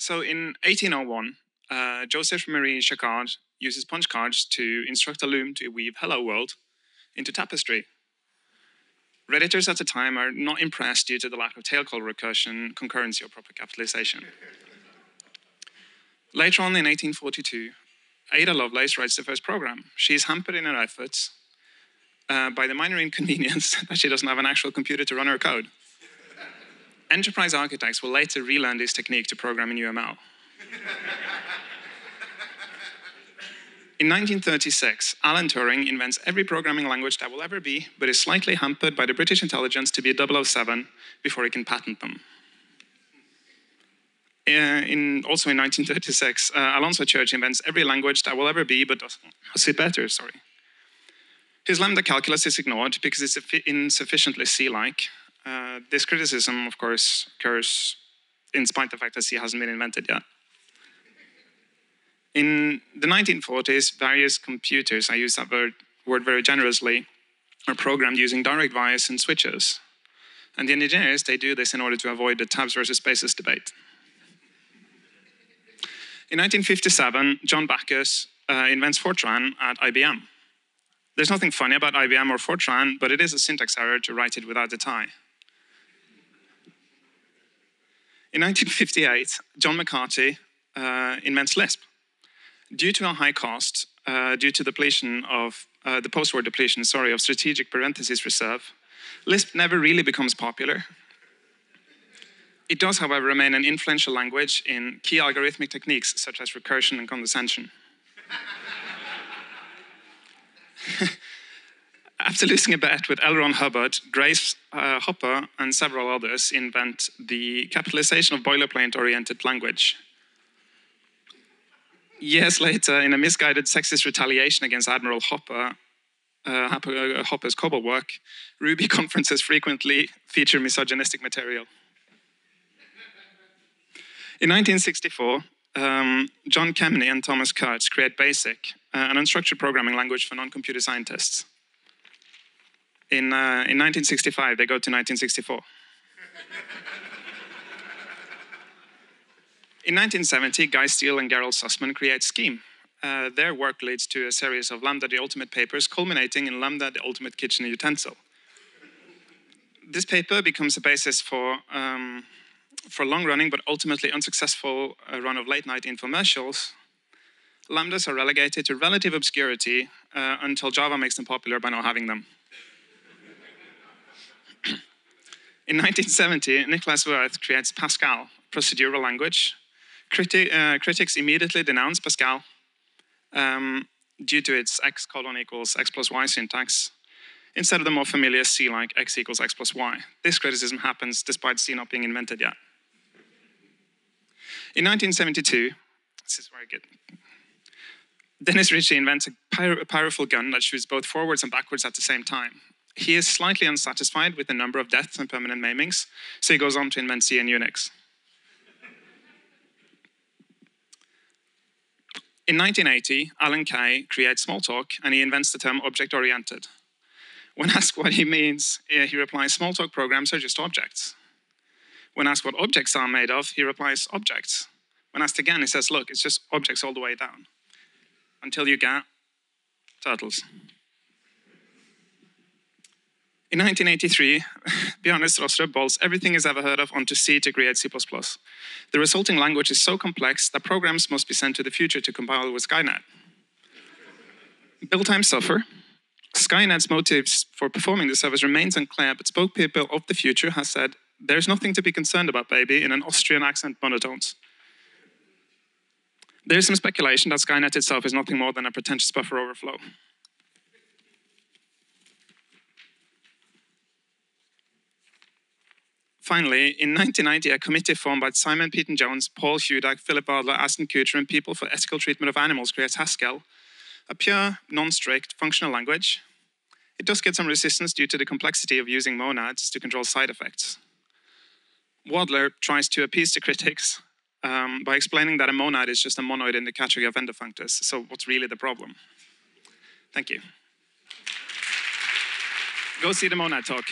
So in 1801, uh, Joseph Marie Jacquard uses punch cards to instruct a loom to weave Hello World into tapestry. Redditors at the time are not impressed due to the lack of tail call recursion, concurrency, or proper capitalization. Later on in 1842, Ada Lovelace writes the first program. She is hampered in her efforts uh, by the minor inconvenience that she doesn't have an actual computer to run her code. Enterprise architects will later relearn this technique to program in UML. In 1936, Alan Turing invents every programming language that will ever be, but is slightly hampered by the British intelligence to be a 007 before he can patent them. Uh, in, also in 1936, uh, Alonzo Church invents every language that will ever be, but does it better, sorry. His lambda calculus is ignored because it's insufficiently C-like. Uh, this criticism, of course, occurs in spite of the fact that C hasn't been invented yet. In the 1940s, various computers, I use that word, word very generously, are programmed using direct vias and switches. And the engineers, they do this in order to avoid the tabs versus spaces debate. In 1957, John Backus uh, invents Fortran at IBM. There's nothing funny about IBM or Fortran, but it is a syntax error to write it without the tie. In 1958, John McCarthy uh, invents Lisp due to a high cost, uh, due to depletion of uh, the post-war depletion, sorry, of strategic parentheses reserve, Lisp never really becomes popular. It does, however, remain an influential language in key algorithmic techniques such as recursion and condescension. After losing a bet with L. Hubbard, Grace uh, Hopper and several others invent the capitalization of boilerplate-oriented language, years later, in a misguided sexist retaliation against Admiral Hopper, uh, uh Hopper's COBOL work, Ruby conferences frequently feature misogynistic material. In 1964, um, John Kemeny and Thomas Kurtz create BASIC, uh, an unstructured programming language for non-computer scientists. In, uh, in 1965, they go to 1964. In 1970, Guy Steele and Gerald Sussman create Scheme. Uh, their work leads to a series of Lambda the Ultimate papers, culminating in Lambda the Ultimate Kitchen Utensil. This paper becomes a basis for, um, for long-running but ultimately unsuccessful uh, run of late-night infomercials. Lambdas are relegated to relative obscurity uh, until Java makes them popular by not having them. In 1970, Niklaus Wirth creates Pascal, procedural language, Criti uh, critics immediately denounce Pascal um, due to its x colon equals x plus y syntax, instead of the more familiar C like x equals x plus y. This criticism happens despite C not being invented yet. In 1972, this is I get. Dennis Ritchie invents a powerful gun that shoots both forwards and backwards at the same time. He is slightly unsatisfied with the number of deaths and permanent maimings, so he goes on to invent C and Unix. In 1980, Alan Kay creates Smalltalk and he invents the term object-oriented. When asked what he means, eh, he replies, Smalltalk programs are just objects. When asked what objects are made of, he replies, objects. When asked again, he says, look, it's just objects all the way down. Until you get turtles. In 1983, Bjarne Stroustrup bolts everything he's ever heard of onto C to create C++. The resulting language is so complex that programs must be sent to the future to compile with Skynet. Build times suffer. Skynet's motives for performing the service remains unclear, but spokespeople of the future has said, there's nothing to be concerned about, baby, in an Austrian accent monotones. There is some speculation that Skynet itself is nothing more than a pretentious buffer overflow. Finally, in 1990, a committee formed by Simon Peyton Jones, Paul Hudak, Philip Wadler, Ashton Kutcher, and people for ethical treatment of animals creates Haskell, a pure, non-strict functional language. It does get some resistance due to the complexity of using monads to control side effects. Wadler tries to appease the critics um, by explaining that a monad is just a monoid in the category of endofunctors. So what's really the problem? Thank you. Go see the monad talk.